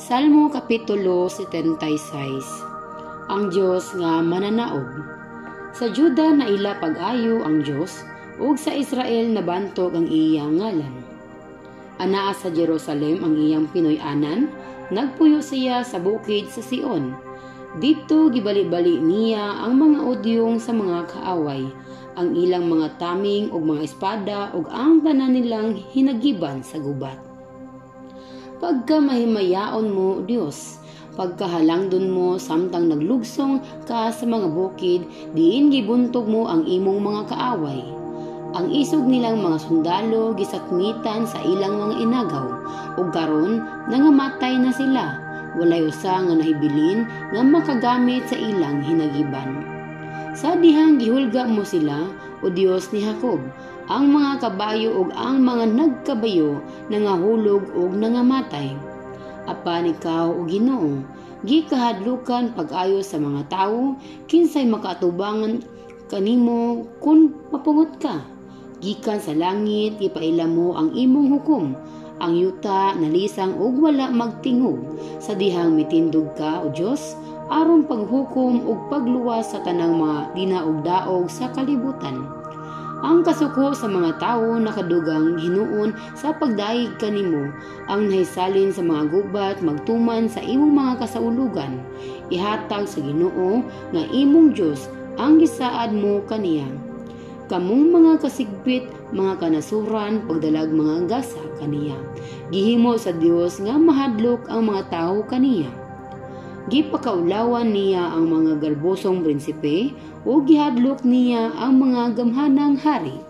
Salmo Kapitulo 76 Ang Diyos nga mananaog Sa Juda na ila pag-ayo ang Diyos ug sa Israel nabantog ang iyang ngalan. Anaa sa Jerusalem ang iyang Pinoy-anan, nagpuyo siya sa bukid sa Sion. Dito gibali-bali niya ang mga udyong sa mga kaaway, ang ilang mga taming ug mga espada ug ang tanan nilang hinagiban sa gubat pagka mahimayaon mo, Diyos. Pagkahalangdon mo samtang naglugsong ka sa mga bukid, diin gibuntog mo ang imong mga kaaway. Ang isog nilang mga sundalo gisakmitan sa ilang mga inagaw, ug karon nangamatay na sila. Walay usa nga nahibilin nga makagamit sa ilang hinagiban. Sa dihang gihulga mo sila, o Dios ni Jacob, ang mga kabayo ug ang mga nagkabayo nangahulog ug nangamatay. Apan ikaw o Ginoo, gikahadlukan pag-ayo sa mga tawo kinsay makatubangan kanimo kun mapungot ka. Gikan sa langit ipaila mo ang imong hukom ang yuta nalisang ug wala magtingog sa dihang mitindog ka o Dios aron paghukom ug pagluwas sa tanang mga dinaog-daog sa kalibutan ang kasuko sa mga tao nakadugang hinuon sa pagdaig kanimo ang nahisalin sa mga gubat magtuman sa imong mga kasaulugan. Ihatag sa Ginoo nga imong Dios ang gisaad mo kaniya. Kamong mga kasigbit mga kanasuran pagdalag mga gasa kaniya. Gihimo sa Dios nga mahadlok ang mga tawo kaniya Gipakaulawan niya ang mga garbosong prinsipe o gihadlok niya ang mga gamhanang hari